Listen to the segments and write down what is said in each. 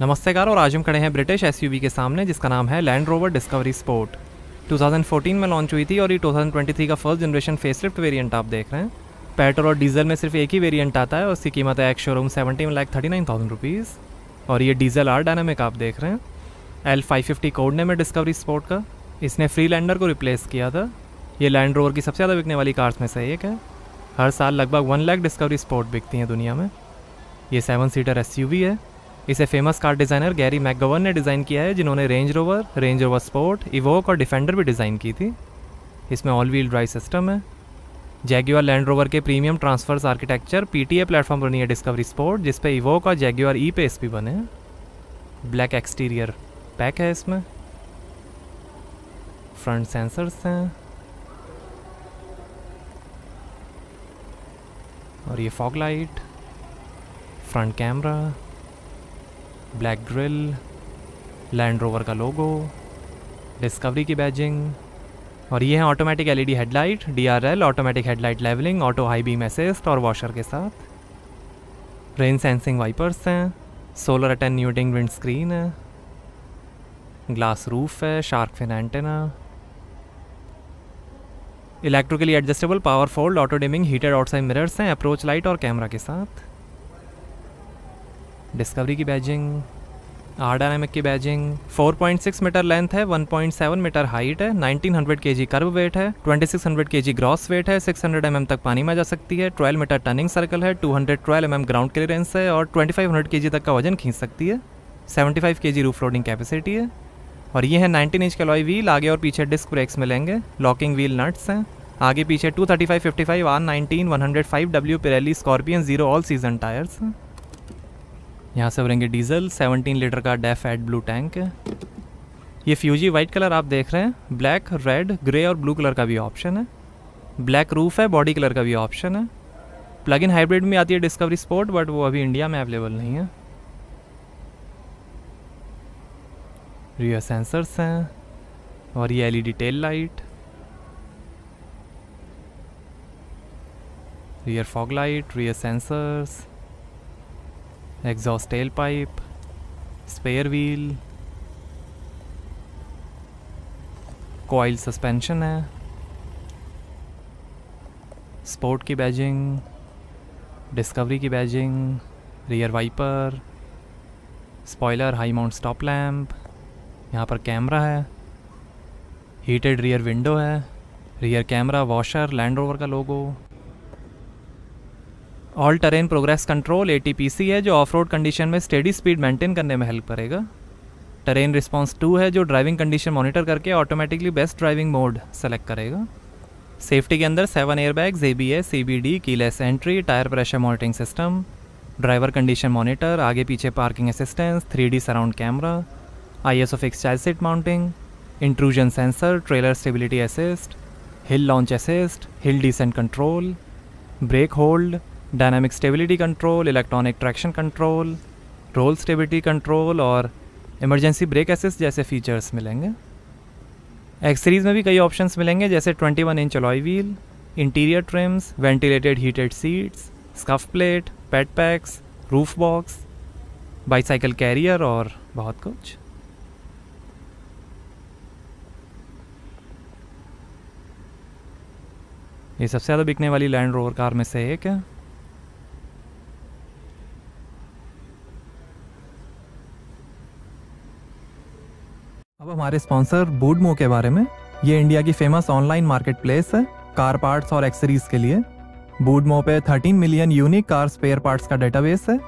नमस्तेकार और आज हम खड़े हैं ब्रिटिश एसयूवी के सामने, जिसका नाम है लैंड रोवर डिस्कवरी स्पोर्ट 2014 में लॉन्च हुई थी, और ये 2023 का फ़र्स्ट जनरेशन फेसलिफ्ट वेरिएंट आप देख रहे हैं। पेट्रोल और डीजल में सिर्फ़ एक ही वेरिएंट आता है, और उसकी कीमत है एक showroom seventeen lakh thirty nine thousand rupees और ये डीजल आर डायनामिक आप देख रहे हैं। L five fifty code name है डिस्कवरी स्पोर्ट का। इसने फ्री लैंडर को रिप्लेस किया था। ये लैंड रोवर की सबसे ज़्यादा बिकने वाली कार्स में से एक है। हर साल लगभग वन लाख डिस्कवरी स्पोर्ट बिकती हैं दुनिया में। ये सेवन सीटर एसयूवी है। इसे famous car designer Gary McGovern ने डिज़ाइन किया है, जिन्होंने Range Rover Range Rover Sport Evoque और डिफेंडर भी डिज़ाइन की थी। इसमें ऑल व्हील ड्राइव सिस्टम है। जैग्यूआर लैंड रोवर के premium transverse architecture PTA platform बनी है डिस्कवरी स्पोर्ट जिस पे इवोक और जैग्यूआर ई पेस भी बने हैं। ब्लैक एक्सटीरियर पैक है इसमें। फ्रंट सेंसर्स हैं। और ये fog light front camera black grille Land Rover का लोगो डिस्कवरी की बैजिंग और ये है automatic LED headlight DRL automatic headlight levelling auto high beam assist और वॉशर के साथ। रेन सेंसिंग वाइपर्स हैं सोलर अटेन्यूटिंग विंड स्क्रीन है ग्लास रूफ है shark fin antenna electrically adjustable power fold auto dimming heated outside mirrors हैं approach light और camera के साथ। डिस्कवरी की बैजिंग आर डायनामिक की बैजिंग 4.6 मीटर लेंथ है 1.7 मीटर हाइट है 1900 हंड्रेड के जी कर्व वेट है 2600 हंड्रेड के जी ग्रॉस वेट है 600 एम mm तक पानी में जा सकती है 12 मीटर टर्निंग सर्कल है 212 एम mm ग्राउंड क्लियरेंस है और 2500 हंड्रेड के जी तक का वज़न खींच सकती है 75 के जी रूफ लोडिंग कैपेसिटी है। और ये है 19 इंच का लॉय व्हील आगे और पीछे डिस्क ब्रेक्स मिलेंगे लॉकिंग व्हील नट्स हैं, आगे पीछे 235 55 R 19 105 W Pirelli Scorpion zero all season tyres हैं। यहाँ से भरेंगे डीजल 17 लीटर का डेफ एड ब्लू टैंक ये फ्यूजी वाइट कलर आप देख रहे हैं। ब्लैक रेड ग्रे और ब्लू कलर का भी ऑप्शन है। ब्लैक रूफ है बॉडी कलर का भी ऑप्शन है। प्लग इन हाइब्रिड में आती है डिस्कवरी स्पोर्ट बट वो अभी इंडिया में अवेलेबल नहीं है। रियर सेंसर्स हैं और ये LED tail light rear fog light rear sensors exhaust tail pipe spare wheel coil suspension है स्पोर्ट की बैजिंग डिस्कवरी की badging rear wiper spoiler high mount stop lamp यहाँ पर कैमरा है हीटेड रियर विंडो है rear camera washer Land Rover का logo all terrain progress control ATPC है, जो ऑफ़ रोड कंडीशन में स्टेडी स्पीड मेंटेन करने में हेल्प करेगा। टरेन रिस्पॉन्स टू है, जो ड्राइविंग कंडीशन मॉनिटर करके automatically best driving mode select करेगा। सेफ्टी के अंदर seven airbags A B S C B D keyless entry tyre pressure monitoring system driver condition monitor आगे पीछे parking assistance three D surround camera I S O fix child seat mounting intrusion sensor trailer stability assist hill launch assist hill descent control brake hold dynamic stability control, electronic traction control, roll stability control और emergency brake assist जैसे features मिलेंगे। X series में भी कई options मिलेंगे, जैसे 21 inch alloy wheel interior trims ventilated heated seats scuff plate pet packs roof box bicycle carrier और बहुत कुछ। ये सबसे ज़्यादा बिकने वाली लैंड रोवर कार में से एक है। हमारे स्पॉन्सर बूडमो के बारे में। ये इंडिया की फ़ेमस ऑनलाइन मार्केट प्लेस है कार पार्ट्स और एक्सरीज के लिए। बूडमो पे 13 million unique car spare parts का डेटाबेस है,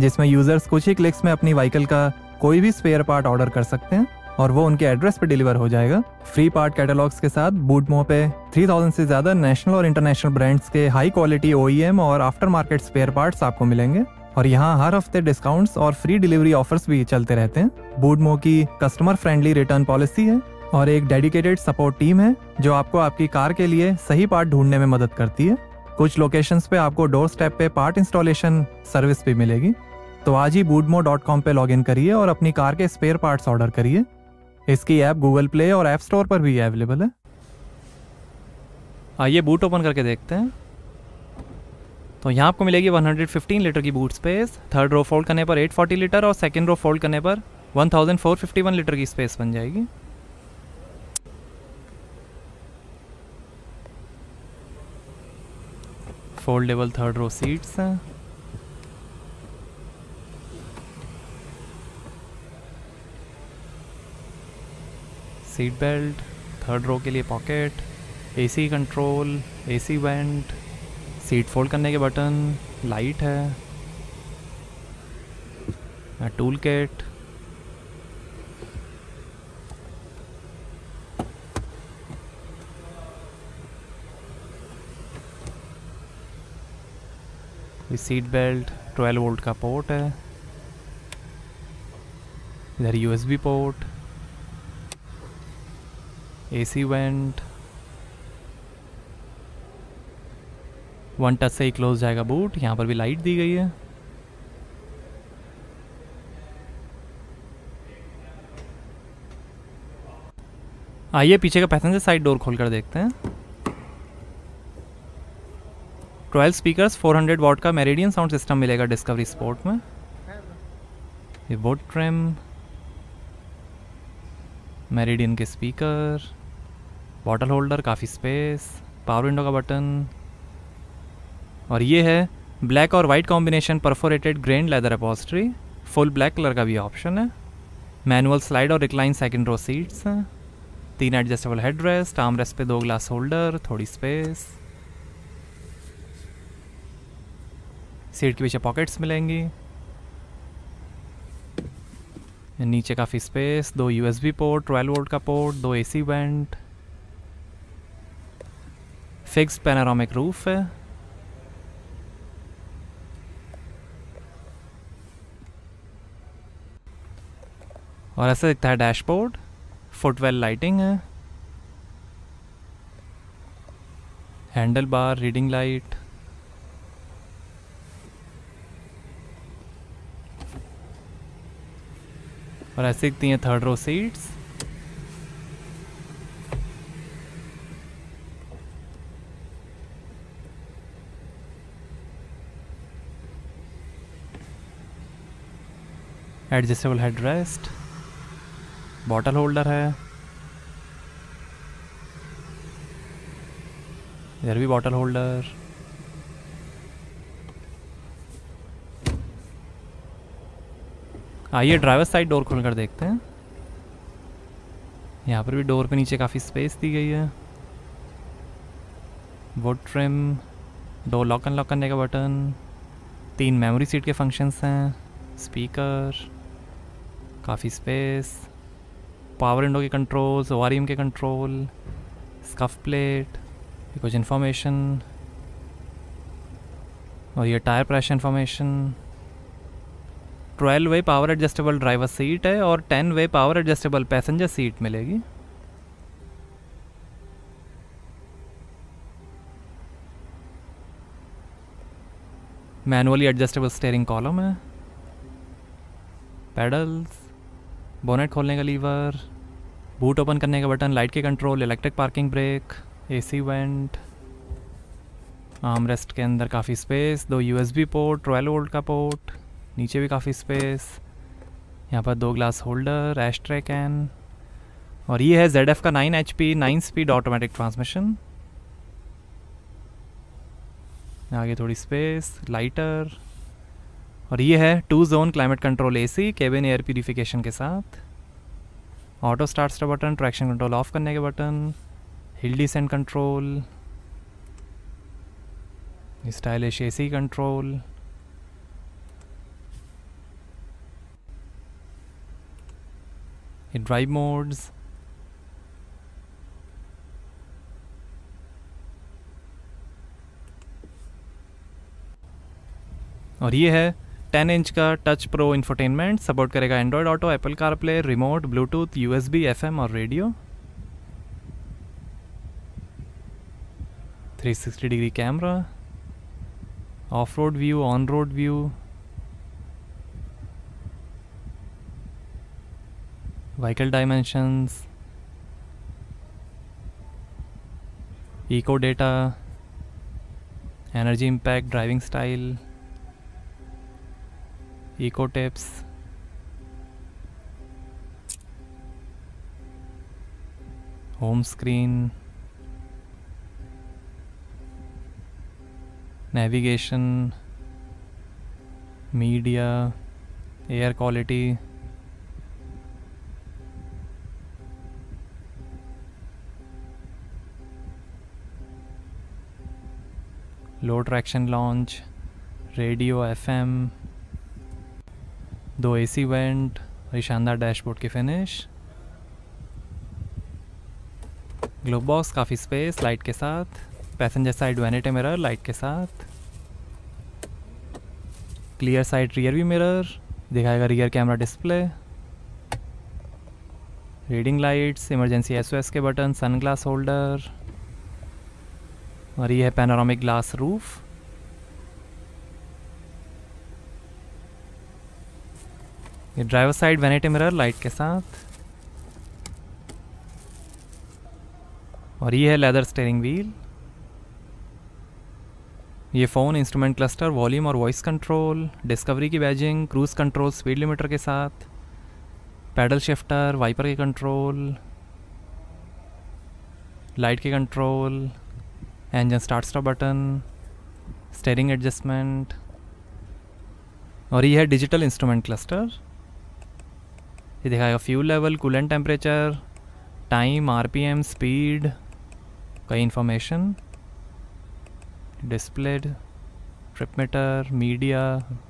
जिसमें यूज़र्स कुछ ही क्लिक्स में अपनी व्हीकल का कोई भी स्पेयर पार्ट ऑर्डर कर सकते हैं और वो उनके एड्रेस पे डिलीवर हो जाएगा। फ्री पार्ट कैटलॉग्स के साथ बूटमो पे 3000 से ज़्यादा नेशनल और इंटरनेशनल ब्रांड्स के हाई क्वालिटी ओईएम और आफ्टर मार्केट स्पेयर पार्ट्स आपको मिलेंगे। और यहाँ हर हफ़्ते डिस्काउंट्स और फ्री डिलीवरी ऑफर्स भी चलते रहते हैं। बूडमो की कस्टमर फ्रेंडली रिटर्न पॉलिसी है और एक डेडिकेटेड सपोर्ट टीम है जो आपको आपकी कार के लिए सही पार्ट ढूँढने में मदद करती है। कुछ लोकेशंस पे आपको डोर स्टेप पे पार्ट इंस्टॉलेशन सर्विस भी मिलेगी। तो आज ही बूडमो डॉट कॉम पे लॉग इन करिए और अपनी कार के स्पेयर पार्ट्स ऑर्डर करिए। इसकी ऐप गूगल प्ले और ऐप स्टोर पर भी अवेलेबल है। आइए बूट ओपन करके देखते हैं। तो यहाँ आपको मिलेगी 115 लीटर की boot space third row fold करने पर 840 लीटर और सेकेंड रो फोल्ड करने पर 1451 लीटर की स्पेस बन जाएगी। फोल्डेबल थर्ड रो सीट्स हैं सीट बेल्ट थर्ड रो के लिए pocket AC control AC vent seat fold करने के बटन लाइट है tool kit seat belt 12 volt का पोर्ट है। इधर USB port AC vent one touch से ही क्लोज जाएगा बूट यहाँ पर भी लाइट दी गई है। आइए पीछे का पैसेंजर साइड डोर खोल कर देखते हैं। 12 स्पीकर्स 400 वॉट का मेरिडियन साउंड सिस्टम मिलेगा डिस्कवरी स्पोर्ट में। ये वोट ट्रिम मेरिडियन के स्पीकर बॉटल होल्डर काफ़ी स्पेस पावर विंडो का बटन और ये है ब्लैक और white combination perforated grain leather upholstery full black colour का भी ऑप्शन है। मैनुअल स्लाइड और रिक्लाइन सेकेंड रो सीट्स हैं। तीन adjustable head rest arm rest पे दो ग्लास होल्डर थोड़ी स्पेस सीट के पीछे पॉकेट्स मिलेंगी। नीचे काफ़ी स्पेस दो यूएसबी पोर्ट 12 वोल्ट का पोर्ट दो AC vent fix panoramic roof है। और ऐसा दिखता है डैशबोर्ड, फुटवेल लाइटिंग है। Handle bar, reading light. और ऐसे दिखती हैं third row seats. Adjustable head rest. Bottle holder है। इधर भी बॉटल होल्डर। आइए ड्राइवर साइड डोर खोल कर देखते हैं। यहाँ पर भी डोर पे नीचे काफ़ी स्पेस दी गई है। वुड ट्रिम दो लॉक अनलॉक करने का बटन तीन मेमोरी सीट के फ़ंक्शंस हैं स्पीकर काफ़ी स्पेस पावर विंडो के कंट्रोल्स ओ के कंट्रोल स्कफ प्लेट कुछ इन्फॉर्मेशन और ये tyre pressure information 12 way power adjustable driver seat है और 10 way power adjustable passenger seat मिलेगी। मैनुअली एडजस्टेबल स्टेयरिंग कॉलम है। पेडल्स बोनेट खोलने का लीवर, बूट ओपन करने का बटन, लाइट के control electric parking brake AC vent arm rest के अंदर काफ़ी स्पेस दो यूएसबी पोर्ट ट्वेल्व वोल्ट का पोर्ट नीचे भी काफ़ी स्पेस यहाँ पर दो ग्लास होल्डर एस्ट्रे कैन और ये है जेड एफ़ का nine H P nine speed automatic transmission आगे थोड़ी स्पेस लाइटर और ये है two zone climate control AC cabin air purification के साथ। ऑटो स्टार्ट का बटन, ट्रैक्शन कंट्रोल ऑफ़ करने के button, hill descent control, stylish AC control. Drive modes. और ये है 10 इंच का टच प्रो इंफोटेनमेंट सपोर्ट करेगा Android Auto Apple CarPlay remote Bluetooth USB FM और radio 360 degree camera off road view on road view vehicle dimensions eco data energy impact, driving style. eco tapes. Home screen. Navigation. Media. Air quality. Low traction launch. Radio fm दो AC vent और शानदार dashboard की finish glove box काफ़ी space light के साथ. Passenger side vanity mirror light के साथ. Clear side rear view mirror दिखाएगा rear camera display reading lights emergency SOS के बटन सन ग्लास होल्डर और ये है पैनोरामिक ग्लास रूफ ये driver side vanity mirror light के साथ। और ये है लेदर स्टेयरिंग व्हील ये फ़ोन इंस्ट्रूमेंट क्लस्टर वॉल्यूम और वॉइस कंट्रोल डिस्कवरी की badging cruise control speed limiter के साथ। पैडल शिफ्टर वाइपर के कंट्रोल लाइट के control engine start stop button steering adjustment और ये है डिजिटल इंस्ट्रूमेंट क्लस्टर ये दिखाएगा fuel level coolant temperature time RPM speed कई information display trip meter media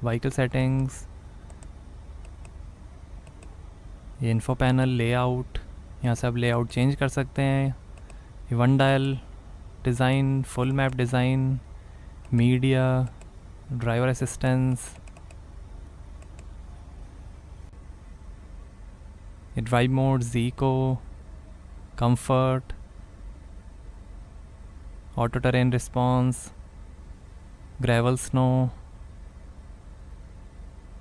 vehicle settings ये इन्फो पैनल लेआउट यहाँ से आप लेआउट चेंज कर सकते हैं। ये one dial design full map design media driver assistance drive mode eco comfort auto terrain response gravel snow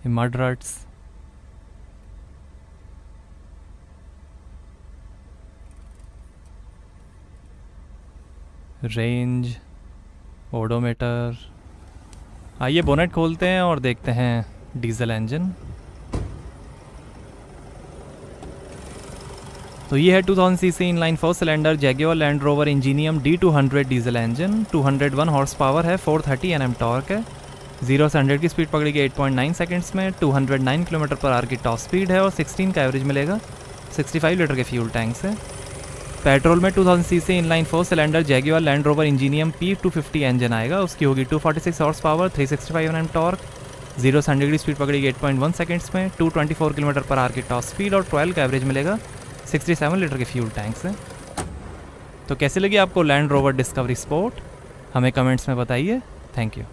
mud ruts range odometer आइए bonnet खोलते हैं और देखते हैं डीजल इंजन तो ये है 2000 CC inline four cylinder Jaguar Land Rover Ingenium D two hundred diesel engine 201 horsepower है 430 थर्टी एन टॉर्क है. ज़ीरो से हंड्रेड की स्पीड पकड़ेगी 8.9 सेकंड्स में. 209 किलोमीटर पर आर की टॉप स्पीड है और 16 का एवरेज मिलेगा. 65 लीटर के फ्यूल टैंक से पेट्रोल में 2000 CC inline four cylinder Jaguar Land Rover Ingenium P two fifty engine आएगा. उसकी होगी 246 horsepower 365 sixty torque zero से हंड्रेड की स्पीड पकड़ेगी 8.1 सेकंड्स में. 224 किलोमीटर पर आर की टॉप स्पीड और 12 का एवरेज मिलेगा. 67 लीटर के फ्यूल टैंक से तो कैसे लगी आपको लैंड रोवर डिस्कवरी स्पोर्ट हमें कमेंट्स में बताइए। Thank you